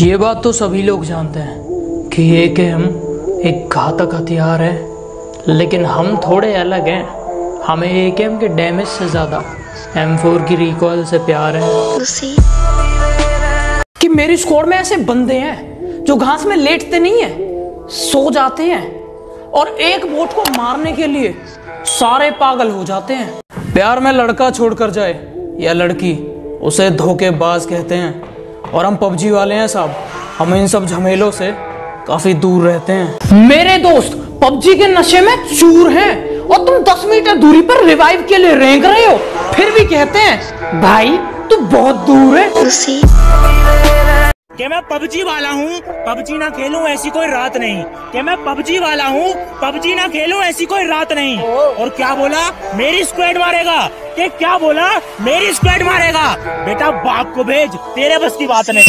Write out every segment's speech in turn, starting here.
ये बात तो सभी लोग जानते हैं कि ए के हम एक घातक हथियार है, लेकिन हम थोड़े अलग हैं। हमें ए के एम के डैमेज से ज़्यादा एम फोर की रिकॉल से प्यार है। कि मेरी स्क्वाड में ऐसे बंदे हैं जो घास में लेटते नहीं है, सो जाते हैं और एक बोट को मारने के लिए सारे पागल हो जाते हैं। प्यार में लड़का छोड़कर जाए या लड़की, उसे धोखेबाज कहते हैं। और हम पबजी वाले हैं साहब। हम इन सब झमेलों से काफ़ी दूर रहते हैं। मेरे दोस्त पबजी के नशे में चूर हैं और तुम 10 मीटर दूरी पर रिवाइव के लिए रेंग रहे हो। फिर भी कहते हैं भाई तू बहुत दूर है। कि मैं पबजी वाला हूँ पबजी ना खेलूं ऐसी कोई रात नहीं। कि मैं पबजी वाला हूँ पबजी ना खेलूं ऐसी कोई रात नहीं। और क्या बोला? मेरी स्क्वाड मारेगा। कि क्या बोला? मेरी स्क्वाड मारेगा। बेटा बाप को भेज तेरे बस की बात नहीं।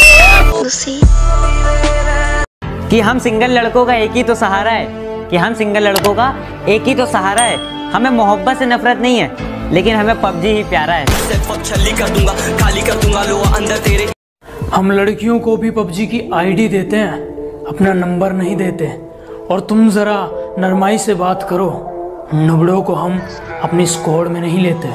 कि हम सिंगल लड़कों का एक ही तो सहारा है। कि हम सिंगल लड़कों का एक ही तो सहारा है। हमें मोहब्बत से नफरत नहीं है लेकिन हमें पबजी ही प्यारा है। छली कर दूँगा खाली कर दूँगा लोहा अंदर तेरे हम लड़कियों को भी पबजी की आईडी देते हैं, अपना नंबर नहीं देते। और तुम जरा नरमाई से बात करो नबड़ों को हम अपनी स्क्वाड में नहीं लेते।